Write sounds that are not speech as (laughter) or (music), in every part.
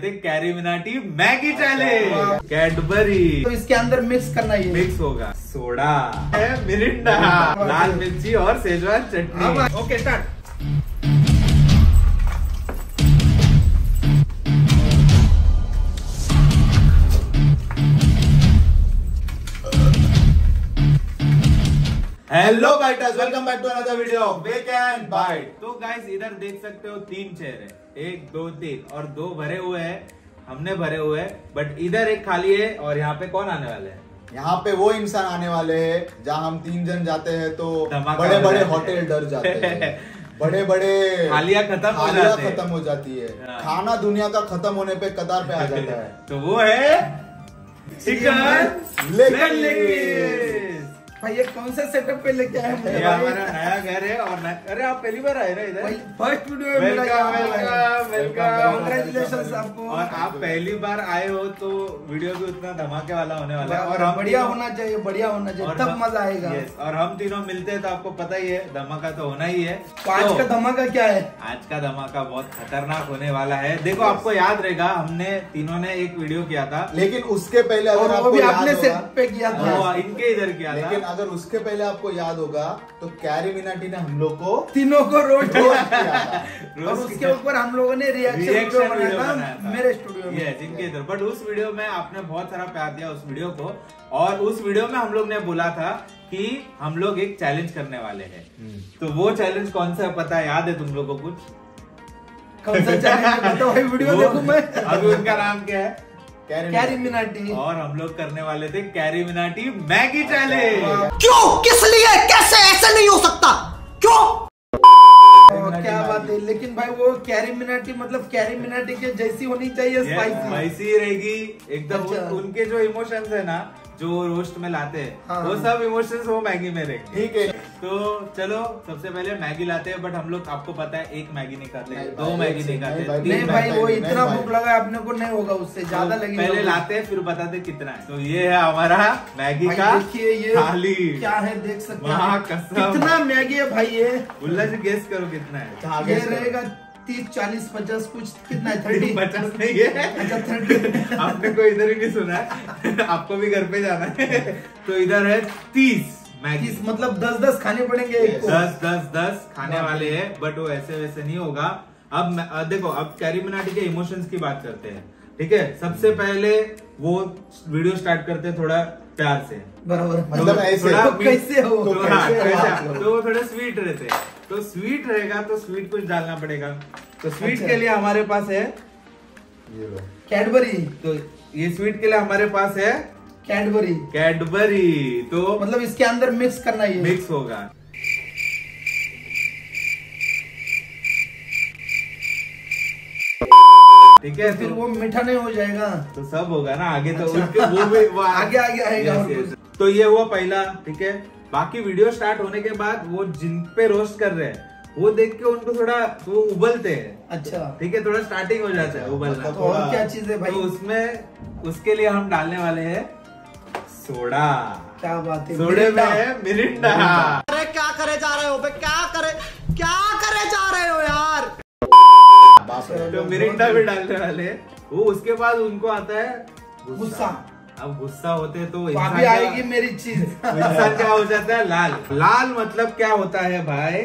Carry Minati Maggi challenge Cadbury. तो इसके अंदर मिक्स करना ये। मिक्स होगा। सोडा। है मिरिंडा। लाल मिर्ची और schezwan chutney. Okay start hello biters welcome back to another video bake and bite तो गाइस इधर देख सकते हो तीन चेयर है। एक दो तीन और दो भरे हुए हैं। हमने भरे हुए हैं बट इधर एक खाली है और यहाँ पे कौन आने वाले हैं? यहाँ पे वो इंसान आने वाले हैं जहाँ हम तीन जन जाते हैं तो बड़े बड़े होटल डर जाते हैं। (laughs) बड़े बड़े थालियाँ खत्म हो जाते खत्म हो जाती है। हाँ। खाना दुनिया का खत्म होने पे कतार पे आ जाता है। (laughs) तो वो है चिकन लेग। भाई ये कौन से सेटअप पे लेके आए मुझे ये हमारा नया घर है और नया- अरे आप पहली बार आए ना इधर? फ़र्स्ट वीडियो है मेरा वेलकम वेलकम वेलकम आपको। और आप पहली बार आए हो तो वीडियो भी उतना धमाके वाला होने वाला है। और हम बढ़िया होना चाहिए बढ़िया होना चाहिए तब मज़ा आएगा। और हम तीनों मिलते हैं तो आपको पता ही है धमाका तो होना ही है। तो आज का धमाका क्या है? आज का धमाका बहुत खतरनाक होने वाला है। देखो आपको याद रहेगा हमने तीनों ने एक वीडियो किया था। लेकिन उसके पहले अगर आपको याद आपने होगा सेट पे किया था। इनके इधर किया लेकिन था अगर उसके पहले आपको याद होगा तो कैरी मिनाटी ने हम लोग को तीनों को रोज रोस्ट किया था। (laughs) और उसके ऊपर हम लोगों ने रिएक्शन बनाया था था। मेरे स्टूडियो में। इनके इधर। बट उस वीडियो में आपने बहुत सारा प्यार दिया उस वीडियो को। और उस वीडियो में हम लोग ने बोला था कि हम लोग एक चैलेंज करने वाले हैं। तो वो चैलेंज कौन सा पता है? याद है तुम लोग को कुछ? कौन सा चैलेंज तो वीडियो देखूँ मैं। अभी उनका नाम क्या है? कैरी। मिनाटी और हम लोग करने वाले थे कैरी मिनाटी मैगी चैलेंज क्यों? किस लिए? कैसे? ऐसा नहीं हो सकता। क्यों? क्या बात है? लेकिन भाई वो कैरी मिनाटी मतलब कैरी मिनाटी के जैसी होनी चाहिए स्पाइसी स्पाइसी रहेगी। एकदम अच्छा। उनके जो इमोशंस है ना जो रोस्ट में लाते हैं हाँ। वो सब इमोशंस वो मैगी में रहेंगे। ठीक है। तो चलो सबसे पहले मैगी लाते हैं बट हम लोग आपको पता है एक मैगी नहीं खाते दो मैगी नहीं खाते नहीं भाई, वो इतना भूख लगा है अपने को नहीं होगा उससे ज़्यादा तो लगेगा पहले लाते हैं फिर बताते कितना है। तो ये है हमारा मैगी का देखिए ये थाली। क्या है देख सकते हैं। कितना मैगी है भाई ये। उल्ला से गेस करो कितना है। हाँ। रहेगा तीस चालीस पचास कुछ कितना है? थर्टी? पचास नहीं है। अच्छा थर्टी। आपने को इधर ही नहीं सुना। है आपको भी घर पे जाना है। तो इधर है तीस मैगी। तीस मतलब दस दस खाने पड़ेंगे एक को। दस दस दस खाने वाले हैं बट वो ऐसे वैसे नहीं होगा। अब देखो अब कैरी मिनाटी के इमोशंस की बात करते हैं। ठीक है? सबसे पहले वो वीडियो स्टार्ट करते हैं थोड़ा प्यार से। बराबर। मतलब तो ऐसे तो कैसे हो? तो, तो हाँ, आप लोग? तो वो थोड़े स्वीट रहते हैं। तो स्वीट रहेगा तो स्वीट कुछ डालना पड़ेगा। तो स्वीट अच्छा। के लिए हमारे पास है ये कैडबरी तो ये स्वीट के लिए हमारे पास है कैडबरी कैडबरी तो मतलब इसके अंदर मिक्स करना ये। मिक्स होगा। ठीक है तो फिर वो मीठा नहीं हो जाएगा। तो सब होगा ना आगे तो अच्छा। उनके वो भी वो (laughs) आगे आगे आएगा। तो ये हुआ पहला ठीक है? बाकी वीडियो स्टार्ट होने के बाद वो जिन पे रोस्ट कर रहे हैं वो देख के उनको थोड़ा वो उबलते हैं। अच्छा। ठीक है थोड़ा स्टार्टिंग हो जाता है उबलना। तो और क्या चीज़ है भाई? तो उसमें उसके लिए हम डालने वाले हैं सोडा। क्या बात है सोडे में मिरिंडा। है मिरिंडा। अरे क्या करे जा रहे हो बे क्या करे क्या करे जा रहे हो यार? तो मिरिंडा भी डालने वाले वो उसके बाद उनको आता है गुस्सा। अब गुस्सा होते तो तो आएगी मेरी चीज़। (laughs) इंसान क्या हो जाता है? लाल। लाल मतलब क्या होता है भाई?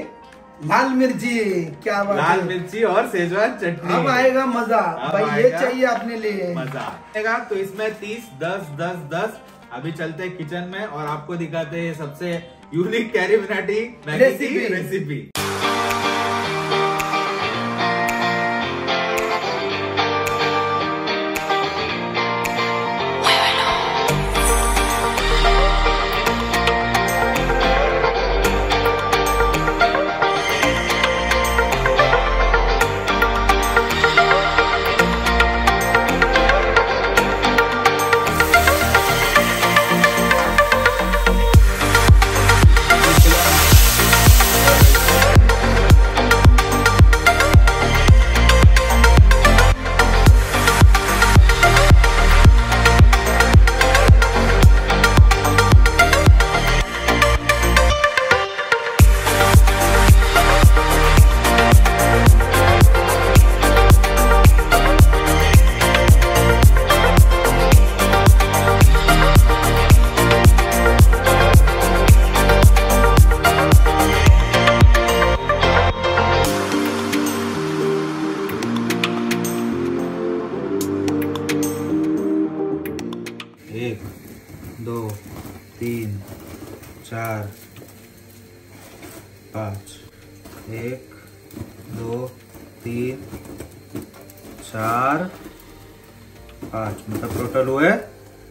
लाल मिर्ची क्या बात लाल मिर्ची और सेजवान चटनी। अब आएगा मज़ा। अब भाई ये चाहिए अपने लिए। मज़ा। आएगा तो इसमें तीस दस दस दस। अभी चलते हैं किचन में और आपको दिखाते हैं सबसे unique Carry Maggi recipe. Recipe total हुए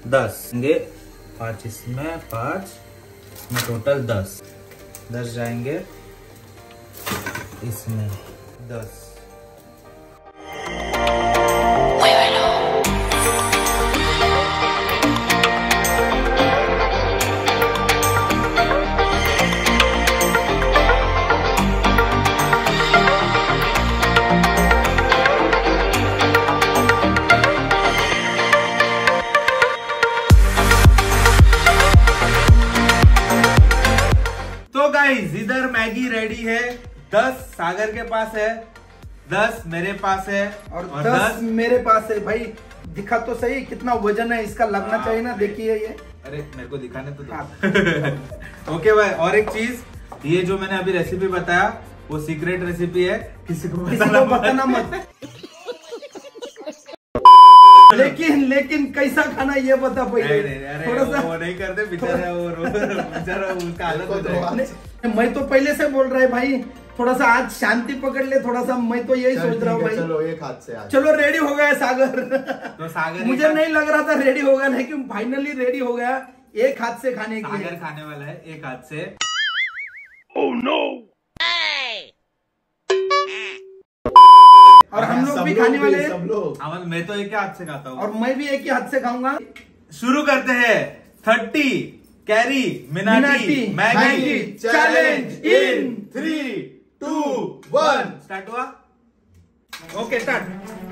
दस। पाँच इसमें पाँच में टोटल दस। दस जाएँगे इसमें दस। रेडी है दस सागर के पास है दस मेरे पास है और, और दस दस मेरे पास है। भाई दिखा तो सही कितना वज़न है इसका लगना हाँ, चाहिए ना देखिए ये। अरे मेरे को दिखाने तो हाँ। दो (laughs) ओके भाई और एक चीज़ ये जो मैंने अभी रेसिपी बताया वो सीक्रेट रेसिपी है किसी को बताना बताना मत। लेकिन लेकिन कैसा खाना ये बता पहले थोड़ा सा वो नहीं करते बेचारा वो बेचारा उसका हालत हो जाएगा। मैं तो पहले से बोल रहा है भाई थोड़ा सा आज शांति पकड़ ले थोड़ा सा मैं तो यही सोच रहा हूँ भाई। चलो एक हाथ से आज। चलो रेडी हो गया सागर। तो सागर मुझे नहीं लग रहा था रेडी होगा लेकिन फाइनली रेडी हो गया एक हाथ से खाने के सागर लिए खाने वाला है एक हाथ से। Oh, no. और हम लोग भी खाने वाले हैं। सब लोग। हाँ मैं तो एक ही हाथ से खाता हूँ। और मैं भी एक ही हाथ से खाऊँगा। शुरू करते हैं। Thirty. Carry Minati Maggi, challenge in three two one. Start हुआ? Okay start.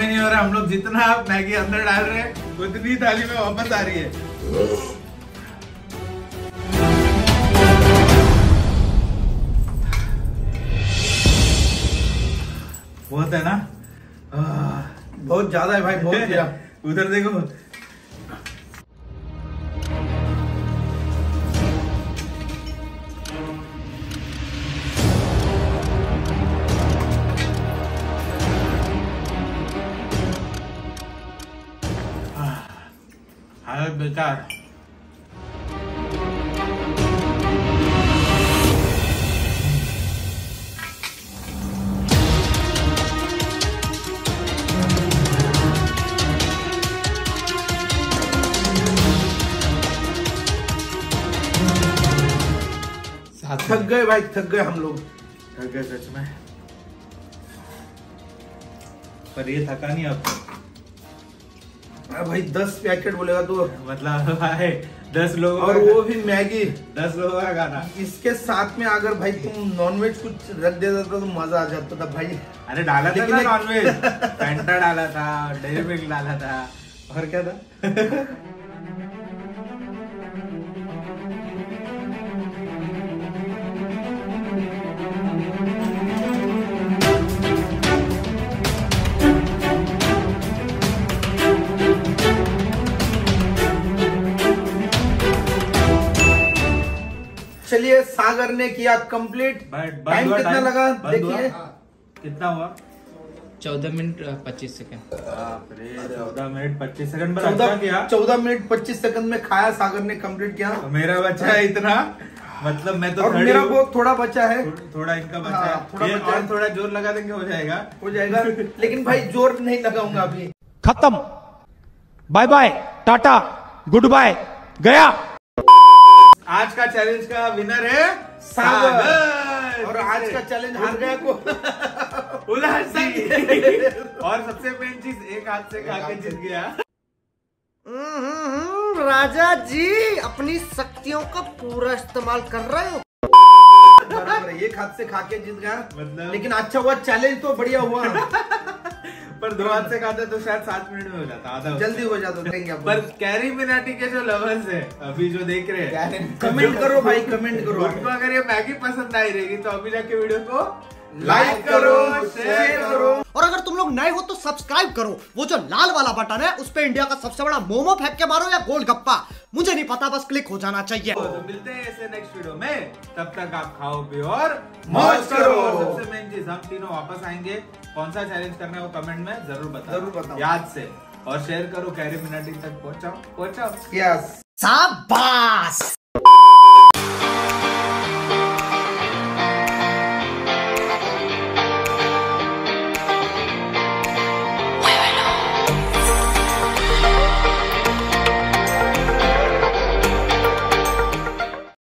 ही नहीं हो रहा, हम लोग जितना आप मैगी अंदर डाल रहे हैं, उतनी थाली में वापस आ रही है। बहुत है ना? बहुत ज़्यादा है भाई, बहुत उधर देखो। बेकार। थक गए भाई थक गए हम लोग। थक गए सच में। पर ये थका नहीं हाँ भाई दस पैकेट बोलेगा तो। मतलब भाई दस लोगों और वो भी मैगी। दस लोगों का खाना इसके साथ में अगर भाई तुम नॉनवेज कुछ रख देता था तो मज़ा आ जाता था भाई। अरे डाला था नॉनवेज फैंटा डाला था डेरी मिल्क डाला था। और क्या था? (laughs) चलिए सागर ने किया कंप्लीट टाइम कितना लगा? देखिए। कितना हुआ? चौदह मिनट पच्चीस सेकंड। चौदह मिनट पच्चीस सेकंड अच्छा चौदह किया। चौदह मिनट पच्चीस सेकंड में खाया सागर ने कंप्लीट किया। तो मेरा बच्चा है इतना। मतलब मैं तो और मेरा। बहुत थोड़ा बचा है। थो- थोड़ा इनका बचा हाँ, है थोड़ा ये बचा है। और थोड़ा ज़ोर लगा देंगे हो जाएगा। हो जाएगा। लेकिन भाई ज़ोर नहीं लगाऊँगा अभी। खत्म। Bye bye tata goodbye गया। आज का चैलेंज का विनर है सागर। सागर। और आज का चैलेंज हार गया को (laughs) उल्लास (laughs) और सबसे मेन चीज़ एक हाथ से खा के जीत गया। राजा जी अपनी शक्तियों का पूरा इस्तेमाल कर रहे हो। बराबर एक हाथ से खा के जीत गया। मतलब- लेकिन अच्छा हुआ चैलेंज तो बढ़िया हुआ। (laughs) पर दो हाथ से खाते तो शायद सात मिनट में हो जाता आधा जल्दी हो जाता। पर कैरी मिनाटी के जो लवर्स है अभी जो देख रहे हैं कमेंट करो भाई कमेंट करो (laughs) अगर ये मैगी पसंद आई रहेगी तो अभी जाके वीडियो को लाइक करो शेयर करो। और अगर तुम लोग नए हो तो सब्सक्राइब करो। वो जो लाल वाला बटन है उस पर इंडिया का सबसे बड़ा मोमो फेंक के मारो या गोलगप्पा। मुझे नहीं पता बस क्लिक हो जाना चाहिए। तो मिलते हैं ऐसे नेक्स्ट वीडियो में। तब तक आप खाओ पियो और मौज करो। और सबसे मेन चीज़ हम तीनों वापस आएँगे। कौन सा चैलेंज करना है वो कमेंट में ज़रूर बताओ ज़रूर बताओ। याद से। और शेयर करो कैरी मिनाटी तक पहुंचाओ। पहुंचाओ। यस शाबाश!